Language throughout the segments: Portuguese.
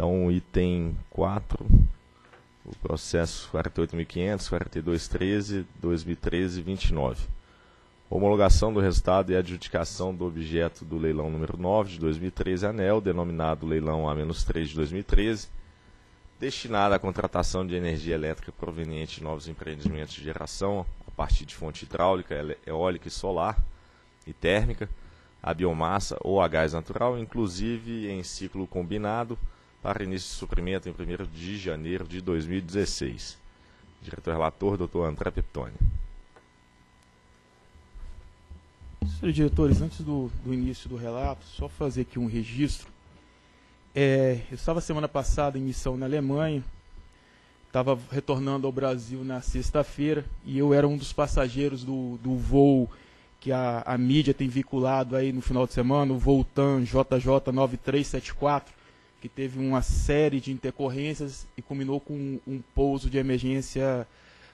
Então, item 4, o processo 48.500, 4213, 2013, 29. Homologação do resultado e adjudicação do objeto do leilão número 9 de 2013, ANEL, denominado leilão A-3 de 2013, destinado à contratação de energia elétrica proveniente de novos empreendimentos de geração a partir de fonte hidráulica, eólica e solar e térmica, a biomassa ou a gás natural, inclusive em ciclo combinado, para início de suprimento em 1 de janeiro de 2016. Diretor relator, doutor André Peptoni. Senhores diretores, antes do, do, início do relato, só fazer aqui um registro. É, eu estava semana passada em missão na Alemanha, estava retornando ao Brasil na sexta-feira e eu era um dos passageiros do, do voo que a, a mídia tem vinculado aí no final de semana, o voo TAM JJ 9374, que teve uma série de intercorrências e culminou com um, pouso de emergência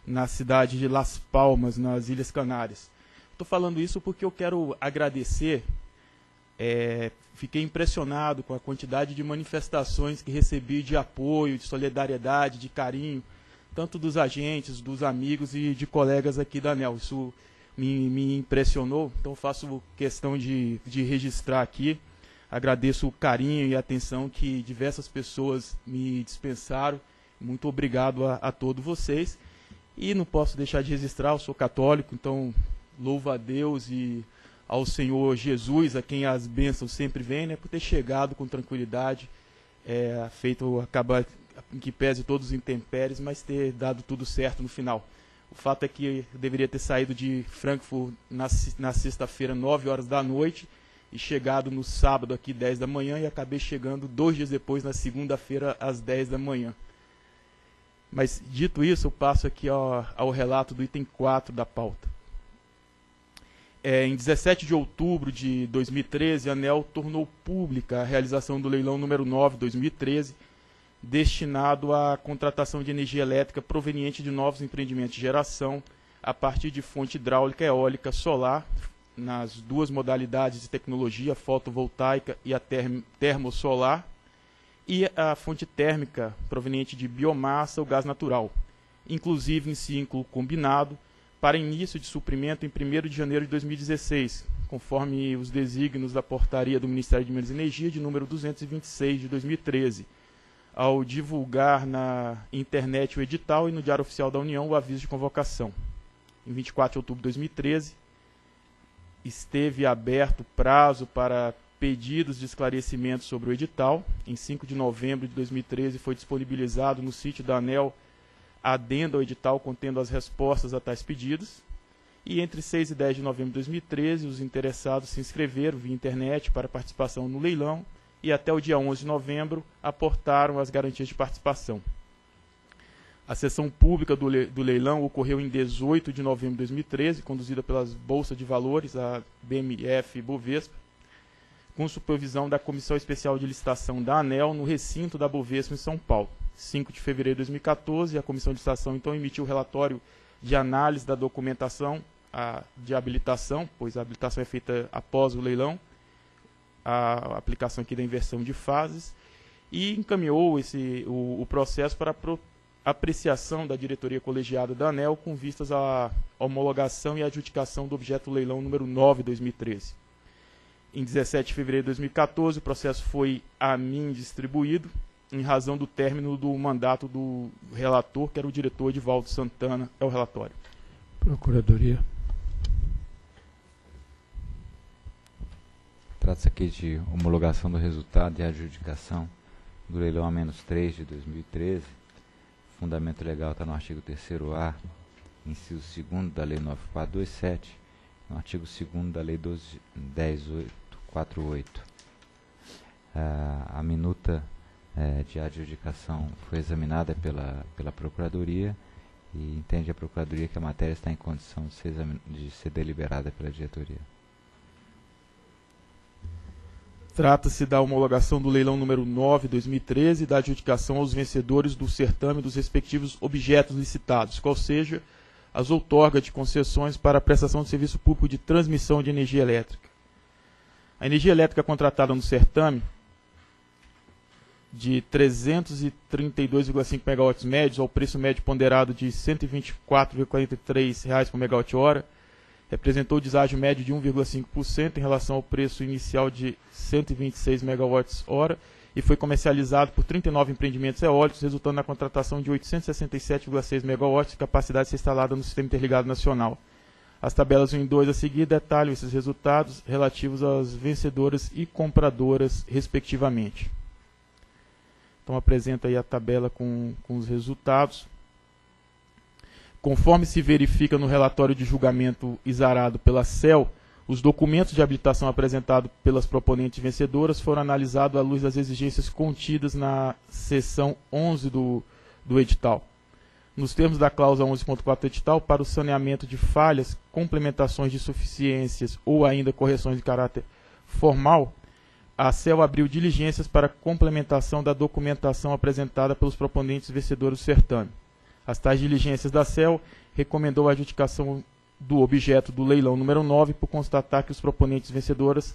na cidade de Las Palmas, nas Ilhas Canárias. Estou falando isso porque eu quero agradecer. É, fiquei impressionado com a quantidade de manifestações que recebi de apoio, de solidariedade, de carinho, tanto dos agentes, dos amigos e de colegas aqui da ANEL. Isso me, me impressionou, então faço questão de, de registrar aqui. Agradeço o carinho e a atenção que diversas pessoas me dispensaram. Muito obrigado a, a todos vocês. E não posso deixar de registrar, eu sou católico, então louvo a Deus e ao Senhor Jesus, a quem as bênçãos sempre vêm, né, por ter chegado com tranquilidade, é, feito acabar em que pese todos os intempéries, mas ter dado tudo certo no final. O fato é que eu deveria ter saído de Frankfurt na, na sexta-feira, 9 horas da noite, e chegado no sábado aqui 10 da manhã e acabei chegando dois dias depois na segunda-feira às 10 da manhã. Mas dito isso, eu passo aqui ao, ao relato do item 4 da pauta. É, em 17 de outubro de 2013, a ANEL tornou pública a realização do leilão número 9 2013, destinado à contratação de energia elétrica proveniente de novos empreendimentos de geração a partir de fonte hidráulica, eólica, solar, nas duas modalidades de tecnologia, fotovoltaica e a term termosolar, e a fonte térmica proveniente de biomassa ou gás natural, inclusive em ciclo combinado, para início de suprimento em 1 de janeiro de 2016, conforme os desígnios da portaria do Ministério de Minas e Energia de número 226 de 2013, ao divulgar na internet o edital e no Diário Oficial da União o aviso de convocação. Em 24 de outubro de 2013, esteve aberto prazo para pedidos de esclarecimento sobre o edital. Em 5 de novembro de 2013 foi disponibilizado no sítio da ANEL adendo ao edital contendo as respostas a tais pedidos. E entre 6 e 10 de novembro de 2013, os interessados se inscreveram via internet para participação no leilão e até o dia 11 de novembro aportaram as garantias de participação. A sessão pública do, le do leilão ocorreu em 18 de novembro de 2013, conduzida pelas Bolsas de Valores, a BMF e Bovespa, com supervisão da Comissão Especial de Licitação da ANEL no recinto da Bovespa em São Paulo. 5 de fevereiro de 2014, a Comissão de Licitação então emitiu o relatório de análise da documentação a, de habilitação, pois a habilitação é feita após o leilão, a aplicação aqui da inversão de fases, e encaminhou esse, o, o processo para pro, apreciação da diretoria colegiada da ANEL com vistas à homologação e adjudicação do objeto leilão número 9 2013. Em 17 de fevereiro de 2014, o processo foi a mim distribuído, em razão do término do mandato do relator, que era o diretor Edivaldo Santana. É o relatório. Procuradoria. Trata-se aqui de homologação do resultado e adjudicação do leilão A-3 de 2013 fundamento legal está no artigo 3º-A, inciso 2 da Lei 9427, no artigo 2 da Lei 10848. Ah, a minuta eh, de adjudicação foi examinada pela, pela Procuradoria e entende a Procuradoria que a matéria está em condição de ser, de ser deliberada pela diretoria. Trata-se da homologação do leilão número 9 2013 e da adjudicação aos vencedores do certame dos respectivos objetos licitados, qual seja as outorgas de concessões para a prestação de serviço público de transmissão de energia elétrica. A energia elétrica contratada no certame de 332,5 megawatts médios ao preço médio ponderado de R$ 124,43 por megawatt-hora, representou deságio médio de 1,5% em relação ao preço inicial de 126 megawatts-hora e foi comercializado por 39 empreendimentos eólicos, resultando na contratação de 867,6 megawatts de capacidade instalada no Sistema Interligado Nacional. As tabelas 1 e 2 a seguir detalham esses resultados relativos às vencedoras e compradoras, respectivamente. Então apresenta aí a tabela com, com os resultados. Conforme se verifica no relatório de julgamento exarado pela CEL, os documentos de habilitação apresentados pelas proponentes vencedoras foram analisados à luz das exigências contidas na seção 11 do, do edital. Nos termos da cláusula 11.4 do edital, para o saneamento de falhas, complementações de suficiências ou ainda correções de caráter formal, a CEL abriu diligências para complementação da documentação apresentada pelos proponentes vencedores do certame. As tais diligências da CEL recomendou a adjudicação do objeto do leilão número 9 por constatar que os proponentes vencedoras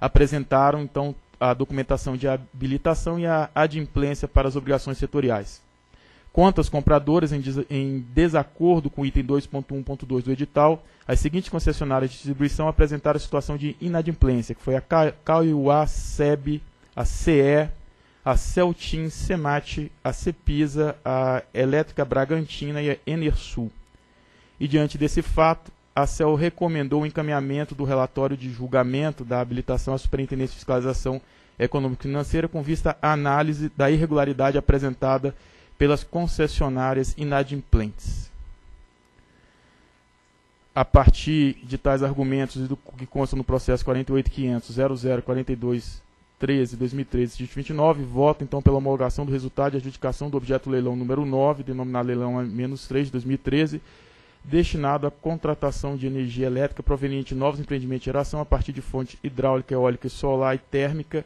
apresentaram então a documentação de habilitação e a adimplência para as obrigações setoriais. Quanto aos compradores em, des em desacordo com o item 2.1.2 do edital, as seguintes concessionárias de distribuição apresentaram a situação de inadimplência, que foi a Caiuá, SEB, a CE, a Celtim, Semate, a Cepisa, a Elétrica Bragantina e a Enersul. E diante desse fato, a CEL recomendou o encaminhamento do relatório de julgamento da habilitação à Superintendência de Fiscalização Econômico-Financeira com vista à análise da irregularidade apresentada pelas concessionárias inadimplentes. A partir de tais argumentos e do que consta no processo 48.500.00.42.13.2013 2013 29, voto então pela homologação do resultado de adjudicação do objeto leilão número 9, denominado leilão menos 3 de 2013, destinado à contratação de energia elétrica proveniente de novos empreendimentos de geração a partir de fonte hidráulica, eólica, solar e térmica,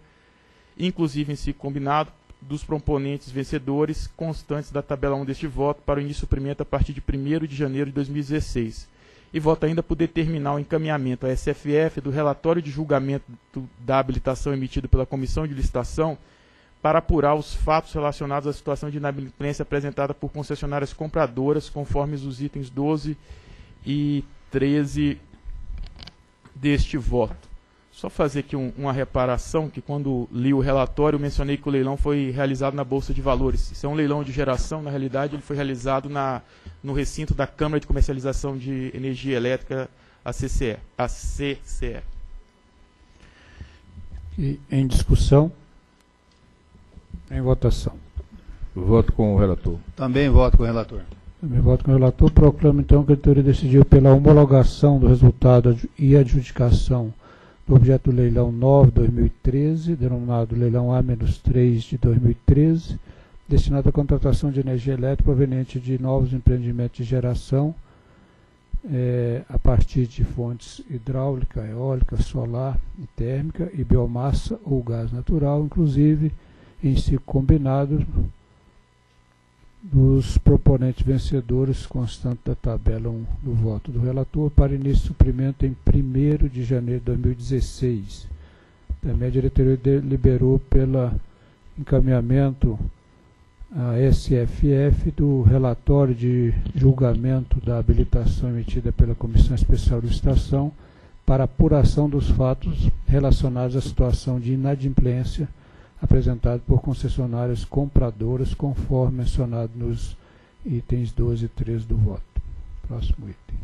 inclusive em si combinado, dos proponentes vencedores constantes da tabela 1 deste voto para o início suprimento a partir de 1 de janeiro de 2016. E vota ainda por determinar o encaminhamento à SFF do relatório de julgamento da habilitação emitido pela Comissão de Licitação para apurar os fatos relacionados à situação de inadimplência apresentada por concessionárias compradoras, conforme os itens 12 e 13 deste voto. Só fazer aqui um, uma reparação, que quando li o relatório, mencionei que o leilão foi realizado na Bolsa de Valores. Isso é um leilão de geração, na realidade ele foi realizado na, no recinto da Câmara de Comercialização de Energia Elétrica, a CCE. A CCE. E em discussão, em votação. Voto com o relator. Também voto com o relator. Também voto com o relator. Proclamo então que a diretoria decidiu pela homologação do resultado e adjudicação do objeto leilão 9 2013, denominado leilão A-3 de 2013, destinado à contratação de energia elétrica proveniente de novos empreendimentos de geração é, a partir de fontes hidráulica, eólica, solar e térmica e biomassa ou gás natural, inclusive em si combinado dos proponentes vencedores, constante da tabela 1 do voto do relator, para início de suprimento em 1 de janeiro de 2016. Também a diretoria deliberou pelo encaminhamento à SFF do relatório de julgamento da habilitação emitida pela Comissão Especial de Licitação para apuração dos fatos relacionados à situação de inadimplência apresentado por concessionárias compradoras, conforme mencionado nos itens 12 e 13 do voto. Próximo item.